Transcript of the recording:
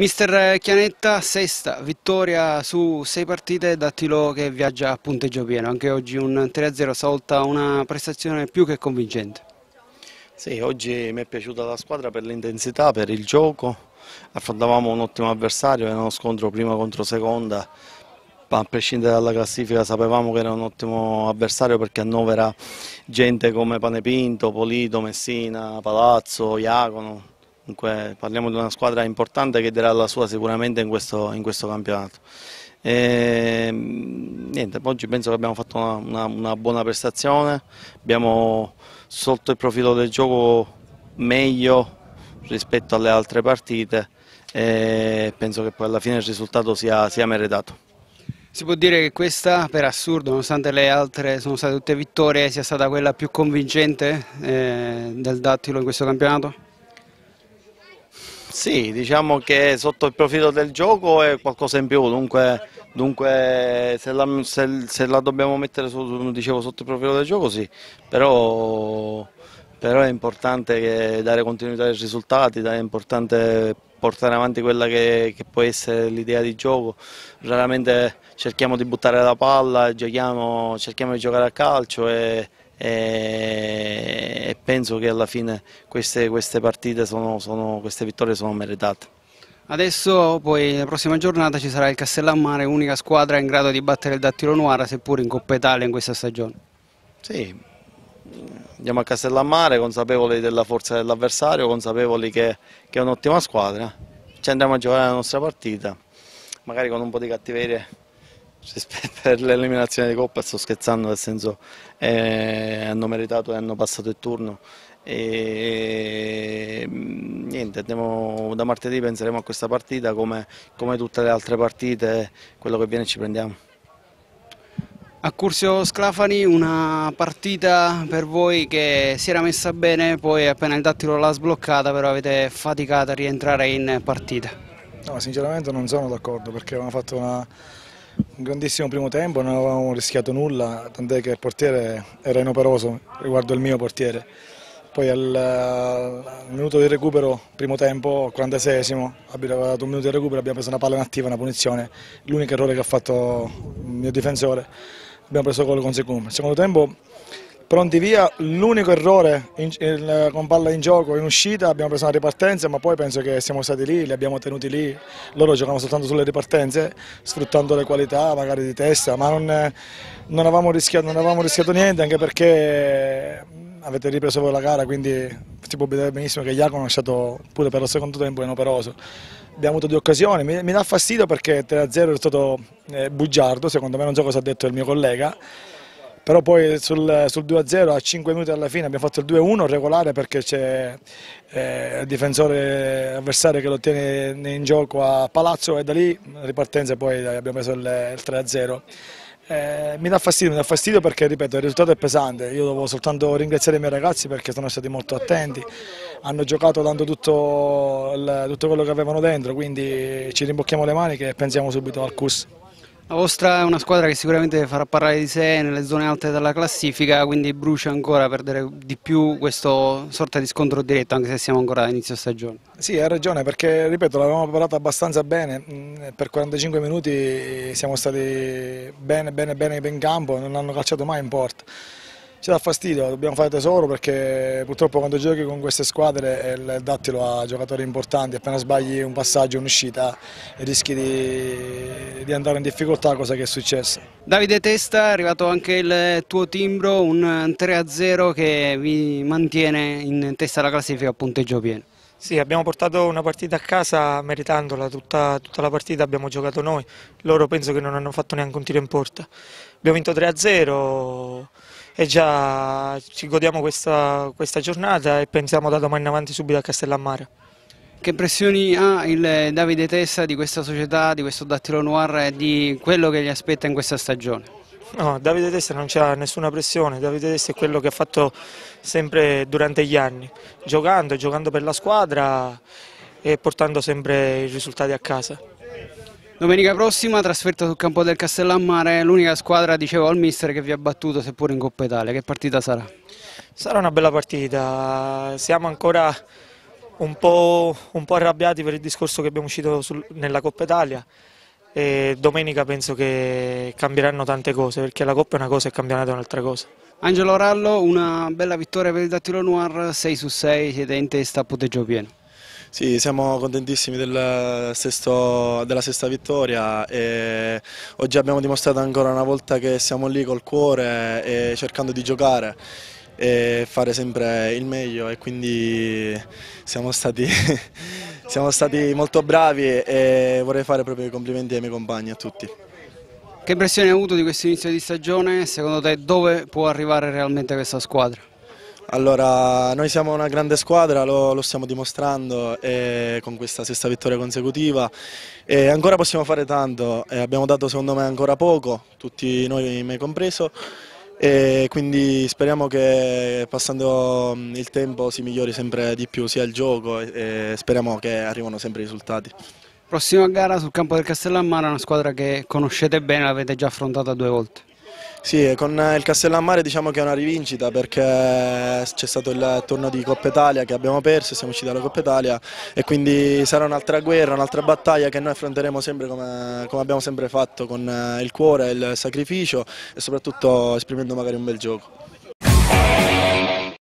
Mister Chianetta, sesta vittoria su sei partite, Dattilo che viaggia a punteggio pieno, anche oggi un 3-0 stavolta una prestazione più che convincente. Sì, oggi mi è piaciuta la squadra per l'intensità, per il gioco, affrontavamo un ottimo avversario, era uno scontro prima contro seconda, a prescindere dalla classifica sapevamo che era un ottimo avversario perché annovera gente come Panepinto, Polito, Messina, Palazzo, Iacono, Dunque parliamo di una squadra importante che darà la sua sicuramente in questo, in questo campionato. E, niente, oggi penso che abbiamo fatto una, una, una, buona prestazione, abbiamo sotto il profilo del gioco meglio rispetto alle altre partite e penso che poi alla fine il risultato sia, sia meritato. Si può dire che questa, per assurdo, nonostante le altre sono state tutte vittorie, sia stata quella più convincente eh, del Dattilo in questo campionato? Sì, diciamo che sotto il profilo del gioco è qualcosa in più, dunque, dunque se, la, se, se, la, dobbiamo mettere su, dicevo, sotto il profilo del gioco sì, però, però è importante dare continuità ai risultati, è importante portare avanti quella che, che può essere l'idea di gioco, raramente cerchiamo di buttare la palla, giochiamo, cerchiamo di giocare a calcio e, e penso che alla fine queste, queste partite, sono, sono, queste vittorie sono meritate. Adesso poi la prossima giornata ci sarà il Castellammare, unica squadra in grado di battere il Dattilo Nuara seppur in Coppa Italia in questa stagione. Sì, andiamo a Castellammare consapevoli della forza dell'avversario, consapevoli che, che è un'ottima squadra, ci andiamo a giocare la nostra partita, magari con un po' di cattiveria per l'eliminazione di Coppa, sto scherzando nel senso eh, hanno meritato e hanno passato il turno e mm, niente, andiamo, da martedì penseremo a questa partita come, come tutte le altre partite, quello che viene ci prendiamo. A Curzio Sclafani una partita per voi che si era messa bene, poi appena il dattilo l'ha sbloccata però avete faticato a rientrare in partita. No, sinceramente non sono d'accordo perché avevamo fatto una un grandissimo primo tempo, non avevamo rischiato nulla, tant'è che il portiere era inoperoso riguardo il mio portiere. Poi al, al minuto di recupero, primo tempo, al 46esimo, abbiamo dato un minuto di recupero, abbiamo preso una palla inattiva, una punizione, l'unico errore che ha fatto il mio difensore, abbiamo preso gol con. Il secondo tempo pronti via, l'unico errore in, in, con palla in gioco in uscita, abbiamo preso una ripartenza ma poi penso che siamo stati lì, li abbiamo tenuti lì, loro giocavano soltanto sulle ripartenze sfruttando le qualità magari di testa ma non, non, avevamo, rischiato, non avevamo rischiato niente anche perché avete ripreso voi la gara quindi si può vedere benissimo che Iacono è stato pure per il secondo tempo inoperoso. Abbiamo avuto due occasioni, mi, mi dà fastidio perché 3-0 è stato eh, bugiardo, secondo me non so cosa ha detto il mio collega però poi sul, sul 2-0 a 5 minuti alla fine abbiamo fatto il 2-1 regolare perché c'è eh, il difensore avversario che lo tiene in gioco a Palazzo e da lì ripartenza poi abbiamo preso il, il 3-0. Eh, mi dà fastidio, mi dà fastidio perché ripeto il risultato è pesante, io devo soltanto ringraziare i miei ragazzi perché sono stati molto attenti, hanno giocato dando tutto, il, tutto quello che avevano dentro, quindi ci rimbocchiamo le mani e pensiamo subito al CUS. La vostra è una squadra che sicuramente farà parlare di sé nelle zone alte della classifica, quindi brucia ancora perdere di più questo sorta di scontro diretto, anche se siamo ancora a inizio stagione. Sì, ha ragione, perché ripeto, l'avevamo preparato abbastanza bene, mm, per 45 minuti siamo stati bene, bene, bene in campo, non hanno calciato mai in porta ci dà fastidio, dobbiamo fare tesoro perché purtroppo quando giochi con queste squadre il dattilo ha giocatori importanti, appena sbagli un passaggio, un'uscita rischi di, di, andare in difficoltà, cosa che è successa. Davide Testa, è arrivato anche il tuo timbro, un 3-0 che vi mantiene in testa alla classifica a punteggio pieno. Sì, abbiamo portato una partita a casa meritandola, tutta, tutta, la partita abbiamo giocato noi, loro penso che non hanno fatto neanche un tiro in porta. Abbiamo vinto 3-0 e già ci godiamo questa, questa giornata e pensiamo da domani in avanti subito a Castellammare. Che impressioni ha il Davide Tessa di questa società, di questo Dattilo Noir e di quello che gli aspetta in questa stagione? No, Davide Tessa non c'ha nessuna pressione, Davide Tessa è quello che ha fatto sempre durante gli anni, giocando, giocando per la squadra e portando sempre i risultati a casa. Domenica prossima trasferta sul campo del Castellammare, l'unica squadra, dicevo al mister, che vi ha battuto seppur in Coppa Italia. Che partita sarà? Sarà una bella partita, siamo ancora un po', un po arrabbiati per il discorso che abbiamo uscito sul, nella Coppa Italia e domenica penso che cambieranno tante cose perché la Coppa è una cosa e il campionato è un'altra cosa. Angelo Rallo, una bella vittoria per il Dattilo Noir, 6 su 6, siete in testa a punteggio pieno. Sì, siamo contentissimi del sesto, della sesta vittoria e oggi abbiamo dimostrato ancora una volta che siamo lì col cuore e cercando di giocare e fare sempre il meglio e quindi siamo stati, siamo stati molto bravi e vorrei fare proprio i complimenti ai miei compagni, a tutti. Che impressione hai avuto di questo inizio di stagione? Secondo te dove può arrivare realmente questa squadra? Allora, noi siamo una grande squadra, lo, lo stiamo dimostrando con questa sesta vittoria consecutiva e ancora possiamo fare tanto, abbiamo dato secondo me ancora poco, tutti noi me compreso e quindi speriamo che passando mm, il tempo si migliori sempre di più sia il gioco e speriamo che arrivino sempre i risultati. Prossima gara sul campo del Castellammare, una squadra che conoscete bene, l'avete già affrontata due volte. Sì, con il Castellammare diciamo che è una rivincita perché c'è stato il turno di Coppa Italia che abbiamo perso, siamo usciti dalla Coppa Italia e quindi sarà un'altra guerra, un'altra battaglia che noi affronteremo sempre come, come abbiamo sempre fatto, con il cuore, il sacrificio e soprattutto esprimendo magari un bel gioco.